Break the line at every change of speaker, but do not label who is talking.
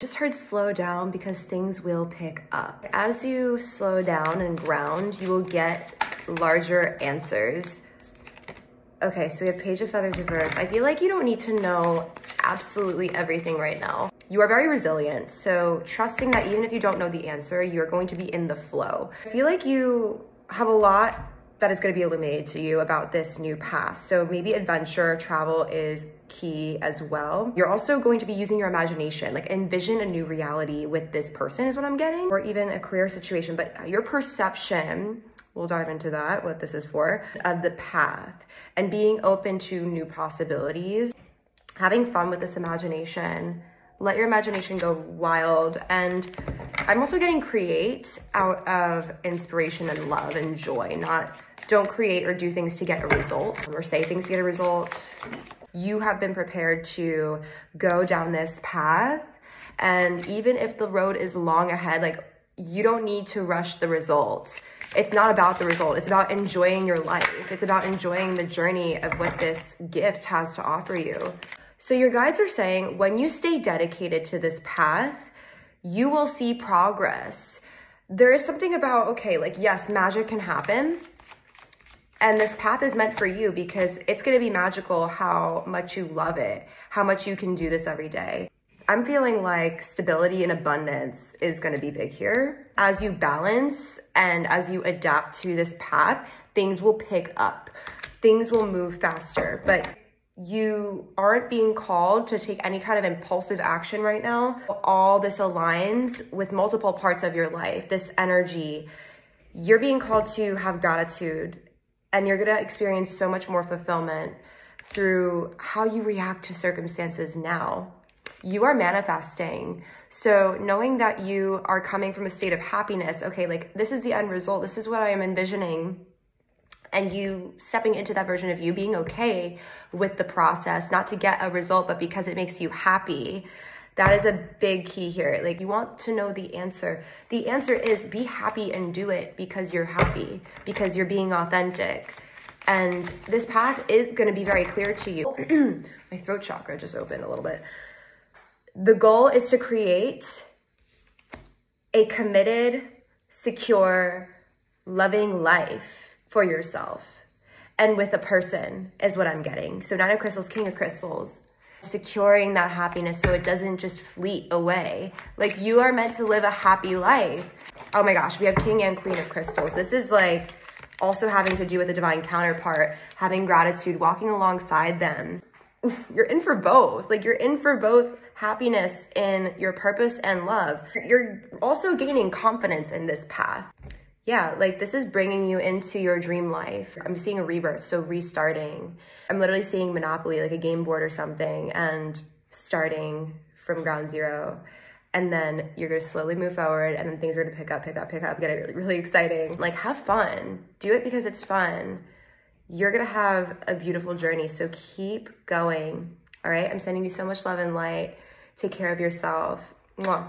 Just heard slow down because things will pick up. As you slow down and ground, you will get larger answers. Okay, so we have Page of Feathers reverse. I feel like you don't need to know absolutely everything right now. You are very resilient, so trusting that even if you don't know the answer, you're going to be in the flow. I feel like you have a lot that is going to be illuminated to you about this new path. So maybe adventure, travel is key as well. You're also going to be using your imagination, like envision a new reality with this person is what I'm getting, or even a career situation, but your perception we'll dive into that, what this is for, of the path and being open to new possibilities, having fun with this imagination, let your imagination go wild. And I'm also getting create out of inspiration and love and joy, not don't create or do things to get a result or say things to get a result. You have been prepared to go down this path. And even if the road is long ahead, like you don't need to rush the result. It's not about the result. It's about enjoying your life. It's about enjoying the journey of what this gift has to offer you. So your guides are saying when you stay dedicated to this path, you will see progress. There is something about, okay, like yes, magic can happen, and this path is meant for you because it's going to be magical how much you love it, how much you can do this every day. I'm feeling like stability and abundance is going to be big here. As you balance and as you adapt to this path, things will pick up. Things will move faster, but you aren't being called to take any kind of impulsive action right now. All this aligns with multiple parts of your life, this energy. You're being called to have gratitude and you're gonna experience so much more fulfillment through how you react to circumstances now. You are manifesting. So knowing that you are coming from a state of happiness, okay, like this is the end result, this is what I am envisioning, and you stepping into that version of you, being okay with the process, not to get a result, but because it makes you happy. That is a big key here. Like you want to know the answer. The answer is be happy and do it because you're happy, because you're being authentic. And this path is going to be very clear to you. My throat chakra just opened a little bit. The goal is to create a committed, secure, loving life for yourself and with a person is what I'm getting. So Nine of Crystals, King of Crystals, securing that happiness so it doesn't just fleet away. Like you are meant to live a happy life. Oh my gosh, we have King and Queen of Crystals. This is like also having to do with the divine counterpart, having gratitude, walking alongside them. You're in for both. Like you're in for both happiness in your purpose and love. You're also gaining confidence in this path yeah, like this is bringing you into your dream life. I'm seeing a rebirth, so restarting. I'm literally seeing Monopoly, like a game board or something, and starting from ground zero. And then you're gonna slowly move forward, and then things are gonna pick up, pick up, pick up, get really, really exciting. Like, have fun. Do it because it's fun. You're gonna have a beautiful journey, so keep going. All right, I'm sending you so much love and light. Take care of yourself. Mwah.